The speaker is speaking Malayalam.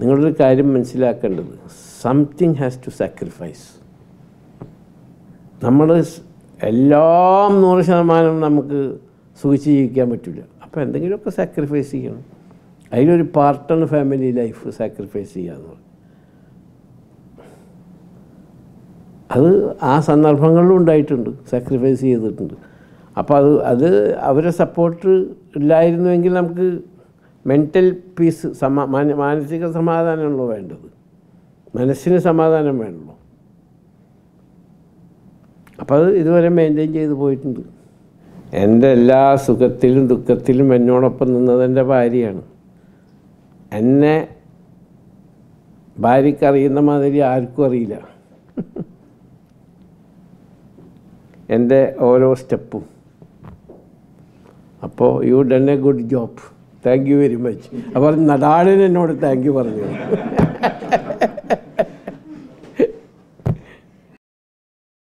നിങ്ങളൊരു കാര്യം മനസ്സിലാക്കേണ്ടത്. സംതിങ് ഹാസ് ടു സാക്രിഫൈസ് നമ്മൾ എല്ലാം നൂറ് ശതമാനം നമുക്ക് സുഖിച്ച് ജീവിക്കാൻ പറ്റില്ല അപ്പോൾ എന്തെങ്കിലുമൊക്കെ സാക്രിഫൈസ് ചെയ്യണം. അതിലൊരു പാർട്ടാണ് ഫാമിലി ലൈഫ് സാക്രിഫൈസ് പറയും. അത് ആ സന്ദർഭങ്ങളിലും ഉണ്ടായിട്ടുണ്ട്. സാക്രിഫൈസ് ചെയ്തിട്ടുണ്ട്. അപ്പോൾ അത് അത് അവരെ സപ്പോർട്ട് ഇല്ലായിരുന്നുവെങ്കിൽ നമുക്ക് മെന്റൽ പീസ് സമാ മാനസിക സമാധാനമാണല്ലോ വേണ്ടത്. മനസ്സിന് സമാധാനം വേണമല്ലോ അപ്പോൾ അത് ഇതുവരെ മെയിന്റെയിൻ ചെയ്ത് പോയിട്ടുണ്ട്. എന്റെ എല്ലാ സുഖത്തിലും ദുഃഖത്തിലും എന്നോടൊപ്പം നിന്നത് എന്റെ ഭാര്യയാണ്. എന്നെ ഭാര്യക്കറിയുന്ന മാതിരി ആർക്കും അറിയില്ല. എന്റെ ഓരോ സ്റ്റെപ്പും. അപ്പോൾ you done a good job thank you very much. അപ്പോൾ എന്നോട് താങ്ക് യു പറഞ്ഞു.